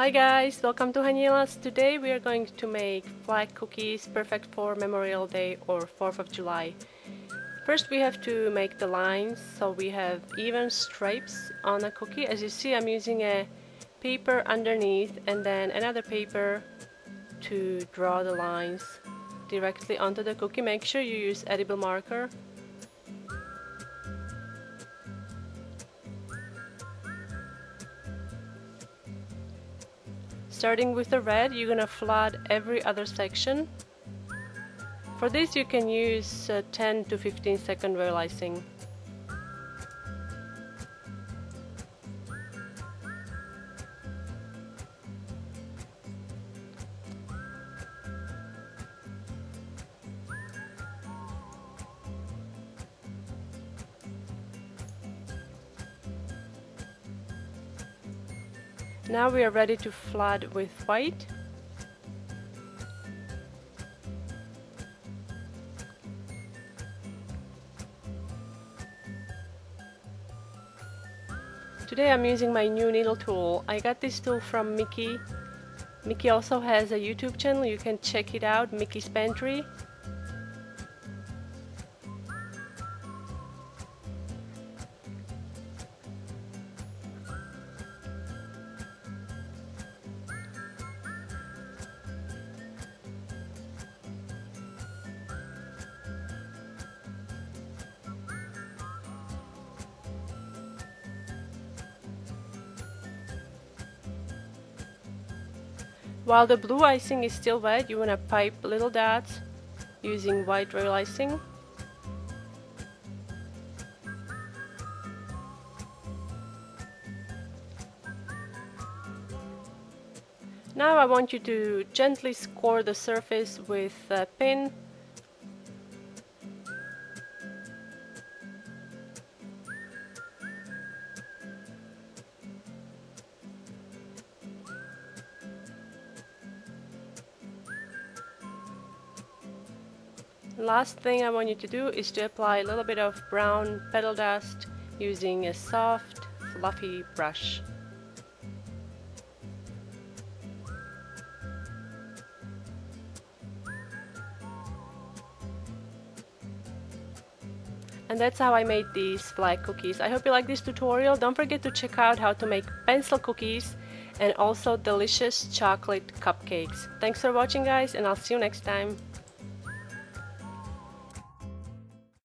Hi guys, welcome to Haniela's. Today we are going to make flag cookies perfect for Memorial Day or 4th of July. First we have to make the lines so we have even stripes on a cookie. As you see I'm using a paper underneath and then another paper to draw the lines directly onto the cookie. Make sure you use edible marker Starting with the red, you're gonna flood every other section. For this you can use uh, 10 to 15 second royal icing. Now we are ready to flood with white. Today I'm using my new needle tool. I got this tool from Mickey. Mickey also has a YouTube channel, you can check it out, Mickey's Pantry. While the blue icing is still wet, you want to pipe little dots using white royal icing. Now I want you to gently score the surface with a pin Last thing I want you to do is to apply a little bit of brown petal dust using a soft, fluffy brush. And that's how I made these flag cookies. I hope you like this tutorial. Don't forget to check out how to make pencil cookies and also delicious chocolate cupcakes. Thanks for watching guys and I'll see you next time.